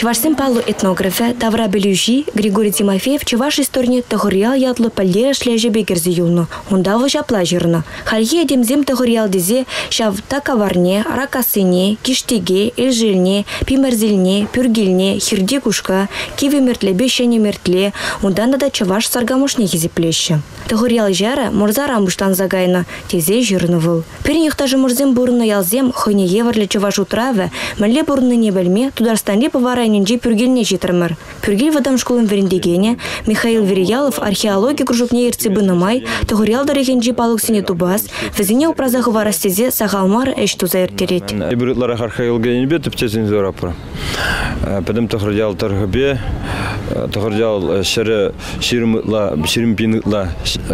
Чувашсен паллу этнографы Тавра Белюжи Григорий Тимофеев Чуваш исторне тахырял ятлы палле шлеже бекерзе юлну. Унда жапла жирны. Халье демзем тахырял дезе шавта каварне, ракасыне, киштеге, элжилне, пимерзилне, пюргилне, хирде кушка, киви мертле, шене мертле, унда да чуваш саргамушне хизиплеще. Тахырял жара мурза рамбуштан загайна, тезе жирны выл. Перен юхтажы мурзем бурны ялзем, хойне еврле чуваш утравы, мәлле бурны не бәлме, тударстан лепы варайнинже пюргилне житырмыр. Пюргил вадам школын верендегене, Михаил Вериялов археология кружокне ерцебыны май, тахырял дарегенже палыксене тубас, візіне упразағы варастезе сағалмар әш туза ертерет. Ибритлар археология не бет птезин зорапра. Педем тахырял тархабе, тахырял шере ширмытла, ширмпинытла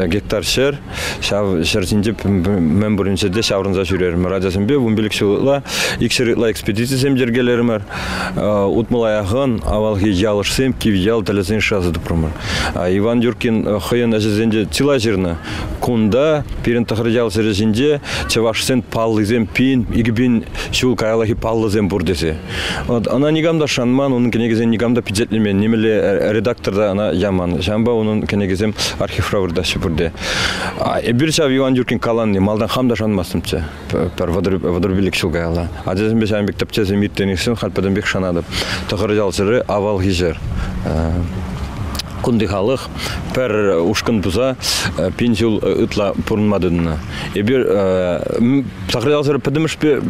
гектар шер, шав шертинде мен буринчеде шаврынза жүрерім. Радиосын бе, вумбилік шылытла, икшерытла экспедиция семдергелерімер, утмалаяғын, авалғы ялышсем, кив ял тәлесен шазы дұпырмыр. Иван Юркин хыйын әжезенде тила жерні, кунда, пирен тахырял сережінде, чавашсен паллызем пин, игбин шул каялахи паллызем бурдесе. Вот, она нигамда шанман, onun kenegizem нигамда пиджетлемен, немеле редакторда она яман. Шамба onun kenegizem архивравырда шыпырде. Эбир шав Иван Юркин каланны, малдан хамда шанмасымчы. Пер вадрубилик шул каяла. Адезем беш амбек тапчезем иттенексен, халпадан бек шанады. Тахырял сыры авал хижер кунди халық пәр ушкын туза пенсиул ытла пурнмадынна. Эбир сахралсыр педемеш пе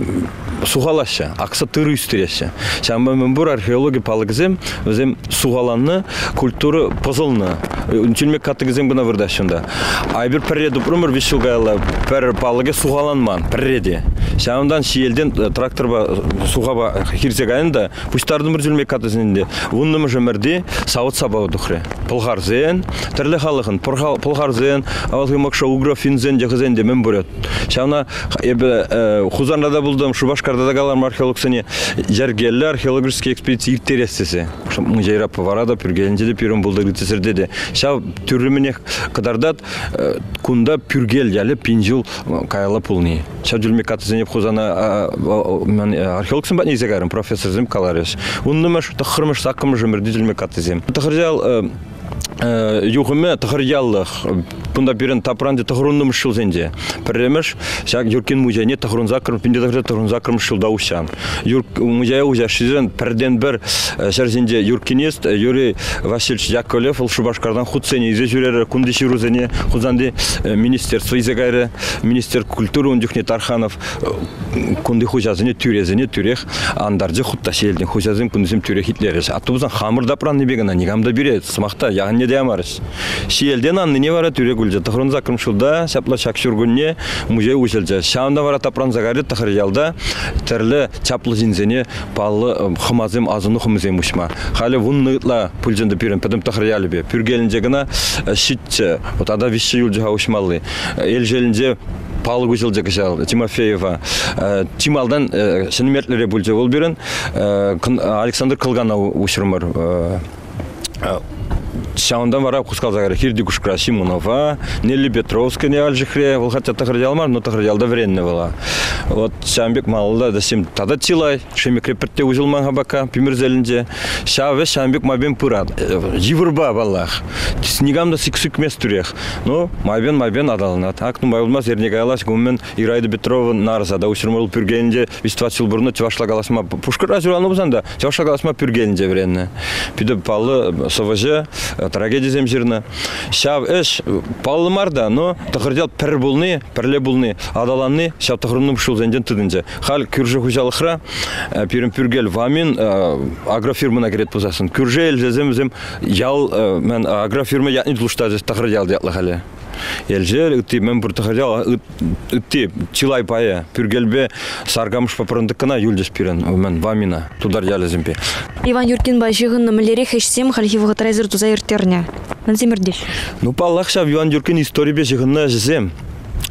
сухалаша, акса тыры истереше. Шамба мен бур археология палыгызем, өзем сухаланны культура позылны. Үнчилмек каттыгызем гына вырдашында. Айбир перреду пурмыр вишилгайла пер палыге сухаланман, перреде. Шамдан шиелден тракторба сухаба хирсегайында, пуштардың бір жүлмек каттызында. Вуннымы жөмірде сауыт сабау дұқыры. Пылғарзен, түрлі халықын, пылғарзен, авалғы мақша уграфинзен, жақызен де мен бұрет. Шамна ебі хузарнада бұлдым, Шубашкарда да қалар археолог сәне жәргелі археологический экспедиция иртерестесі. Мұжайра паварада пүргелінде де пүрін бұлды ритесірде де. Шау түріміне қыдардат күнда пүргел әлі пинжил кайла пулни. Шау жүлмек атызен еп хузана археолог сен бәтіне зегарым, профессор зем калареш. Уннымаш, тахырмаш, сақымыш өмірді жүлмек атызем. Тахыржал юхыме тахыряллых Бунда бирен тапранде тахрунным шылзенде. Пірремеш, шак юркин музейне тахрун закрым, пинде тахрун тахрун закрым шылда ушан. Юрк музей уза шизен перден бір шарзенде юркинист Юрий Васильевич Яковлев ул шубашкардан худсене изе жүрері кунди ширузене худзанди министерство изегайры министр культуры ундюхне Тарханов кунди хужазыне тюрезене тюрех андаржы хутта шелден хужазым кундизим тюрех хитлереш. Атубузан хамыр дапран небегана нигамда бире смахта яғын не деямарыш. Шиелден анны не бара тюрек гүлжа тахрын закрым шулда шапла шакшургунне музей ушелжа шамда бара тапран загари тахыр ялда терле чаплы жинзене паллы хымазым азыны хымызем ушма. Хали вуннытла пульженде пирен педем тахыр ялбе. Пюргелинже гына шитче вот ада виши юлжа ушмаллы. Эл желинже палы көзілді кішал Тимофеева. Тималдан шынметлері бүлже ол берін. Александр Кылганов ушырмыр Шаундан вара кускалзагар хирди кушкра Симонова, Нелли Петровская не альжихре, вол хотя тахрадялмар, но тахрадялда вренне была. Вот Шамбек малда да сим тада тилай, шеме крепертте узылман хабака, пимерзелинде. Шаве Шамбек мабен пырат. Живырба баллах. Снегамда сиксик местурех. Ну, мабен мабен адалнат. Ак ну байылмас ерне галаш гумен Ирайда Петрова нарза да ушырмал пюргенде 24 жыл бурны чавашла галасма пушкара журалны бузанда. Чавашла галасма пюргенде вренне. Пиде палы СВЖ трагедия земжирна. Шав эш паллымарда, но тахырдел пір булны, пірле булны, адаланны, шав тахырынным шул зенден тыдынча. Хал күржі хужалықра, пирен пюргел вамин агрофирмына керет пузасын. Күржі елзезем зем ял мен агрофирма ятни дұлыштазы тахырдел деятлы халі. Елжер үтті мен бір тұқырдел үтті чилай пая пүргелбе саргамыш папырындықына юлдес пирен мен вамина тудар ялезімпе. Иван Юркин ба жығынны мүлері хешсем халхивығы трайзер туза ертерне. Мансемірдеш. Ну паллахша Иван Юркин история бе жығынна жізем.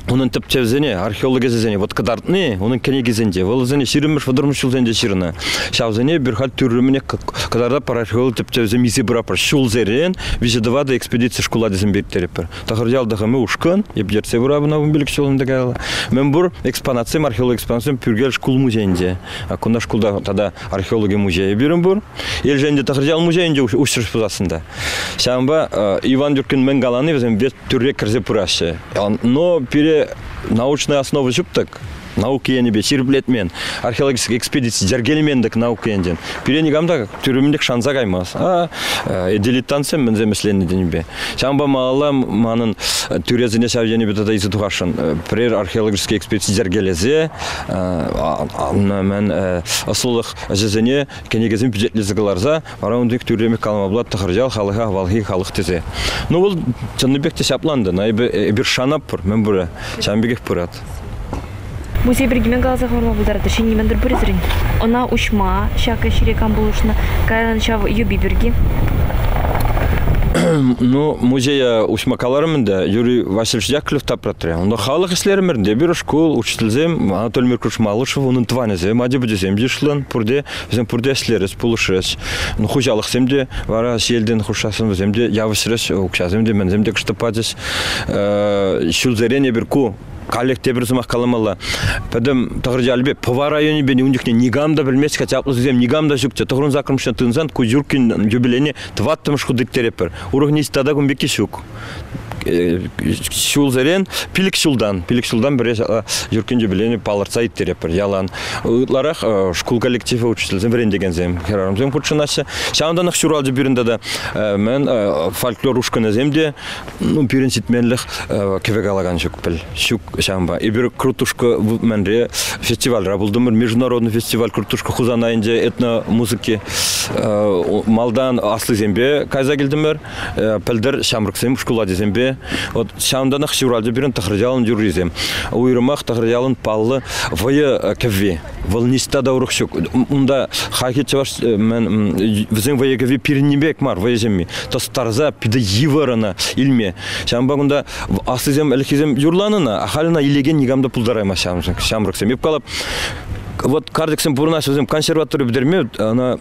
Onun тіп чевзене, археолог кезене, вот кадартны, onun кене кезенде, ол зене ширымыш, вадырмыш шул зенде ширына. Шавзене бір хал түріміне кадарда пар археолог тіп чевзе миси бұрапыр. Шул зерен, виже давада экспедиция школа дезен бертерепір. Тахырдял дағымы ушкын, епдерсе бұрабы навын білік шолында гайла. Мен бұр экспонациям, археолог экспонациям пүргел школ музейінде. А кунда школда тада археология музейі берім бұр. Ел женде тахырдял музейінде ушырш пузасында. Шамба Иван Дюркин мен галаны везем бет түрре кірзе пұрасы. Но пере научные основы жүптік наука енебе мен. Археологический экспедиция жергелемендік наука енден пиренигамда түрімдік шанза каймас. А дилетантсем мен земеслене денебе шамба мала манын түрезине шавжене бетада изи тухашын прер археологический экспедиция жергелезе мен асылық жезене кенегезин бюджетлизгаларза бараундик калма булат тахыржал халыха валхи халық тезе ну ол чыныбек те шапланды найбе бир шанап пур мен бура шамбегек пурат Музей бергемен галаза хорма булдарады шени мендер бүрезрин. Она ушма, шака ширекан булушна, кайдан шав юби берги. ну музея ушмакаларымында юрий васильевич яковлев тапратыры онда халық іслерімірінде бір школ учителзем анатолий миркович малышев оның тванезем ади будезем дишлын пурде бізден пурде іслерес пулышрес ну хужалық семде вара селден хушасын земде явысрес укшаземде менземде кыштыпадес шулзерене бір ку коллекте бір сумақ каламалла пәдім тығыр жалбе пова районе бен ундикне нигамда білмес ка чаплы зем нигамда жүкче тығырын закырмышна тынсан ку жүркин юбилейне тваттымыш худык терепер урух нистада гумбеки шук шул зерен пилик шулдан пилик шулдан бір жүркен жүбілені палырца иттерепір ялан. Ытларах школ коллективі учителзен верен деген зем херарамзем курчынасы шаунданах шуралды биринде да мен фольклор ушкана земде ну бирин ситменлих кевек алаган шук пил шук шамба. И бир крутушка менре фестиваль рабылдым международный фестиваль крутушка хузанайынде этно музыки малдан аслы зембе кайза келдимер пилдер шамрыксем школа дезембе вот шамданах шуралды бирин тахрыжалын юризем уйрымах тахрыжалын паллы вая кевви волниста да урухшук унда хакет чаваш мен визен вая кевви пирнибек мар вая земми то старза йыварына илме асызем элхизем юрланына илеген нигамда пулдарайма вот ана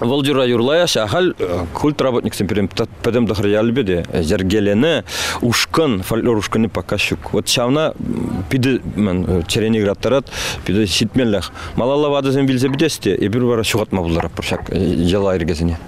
Волдюра юрлая шахал культ работник семперем педем дохрияли беде жергелені ушкын фольклор ушкыны пока щук вот шавна пиде мен черени градтарат пиде ситмеллах малала вады зем билзе бидесте и бир бара шугатма булдар пуршак жала иргезине